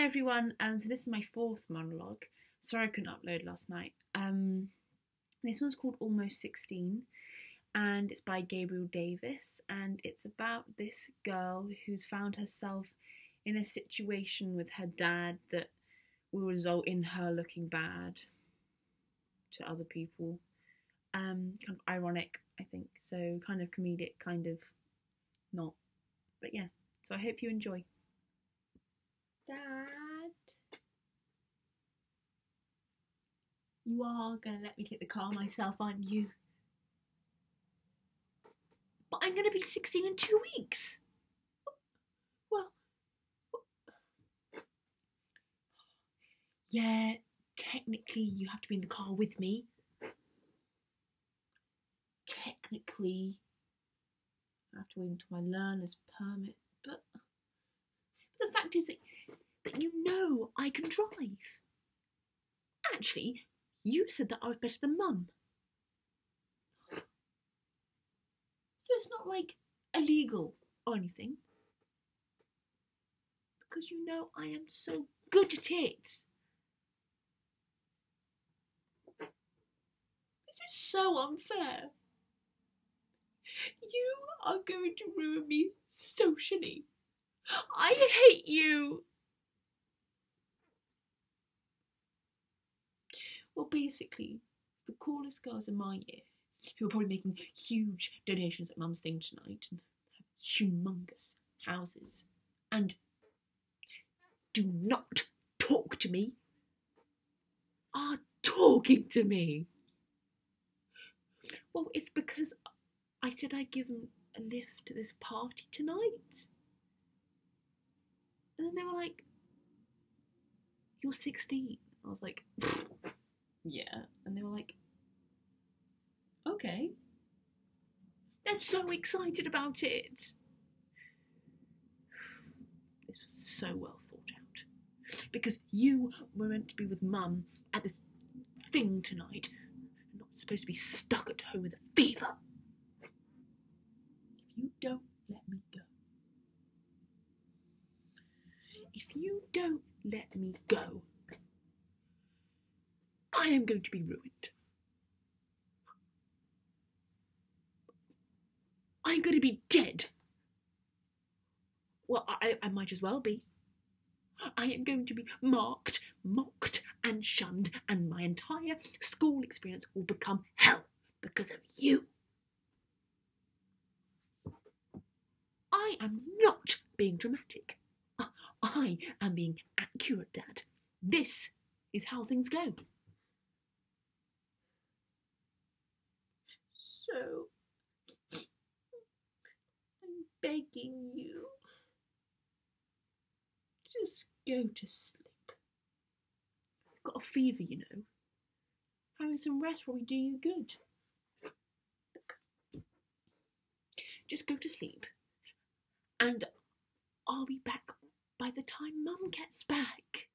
Hello everyone. Um, so this is my fourth monologue. Sorry I couldn't upload last night. Um, this one's called Almost 16 and it's by Gabriel Davis and it's about this girl who's found herself in a situation with her dad that will result in her looking bad to other people. Um, kind of ironic, I think. So kind of comedic, kind of not. But yeah. So I hope you enjoy. Dad, you are gonna let me take the car myself, aren't you? But I'm gonna be 16 in two weeks. Well, yeah, technically you have to be in the car with me. Technically, I have to wait until I learner's permit, but, but the fact is that, know I can drive. Actually, you said that I was better than Mum. So it's not like illegal or anything. Because you know I am so good at it. This is so unfair. You are going to ruin me socially. I hate you. Well, basically, the coolest girls in my year, who are probably making huge donations at Mum's thing tonight and have humongous houses, and do not talk to me, are talking to me. Well, it's because I said I'd give them a lift to this party tonight. And then they were like, You're 16. I was like, Yeah. And they were like, Okay. They're so excited about it. This was so well thought out. Because you were meant to be with Mum at this thing tonight, You're not supposed to be stuck at home with a fever. If you don't let me go, if you don't let me go, I am going to be ruined. I'm going to be dead. Well, I, I might as well be. I am going to be marked, mocked, and shunned, and my entire school experience will become hell because of you. I am not being dramatic. I am being accurate, Dad. This is how things go. So, I'm begging you. Just go to sleep. You've got a fever, you know. Having some rest will do you good. Look. Just go to sleep. And I'll be back by the time Mum gets back.